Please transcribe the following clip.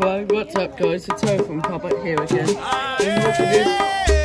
Hello, what's up guys? It's Ho from Public here again. Ah,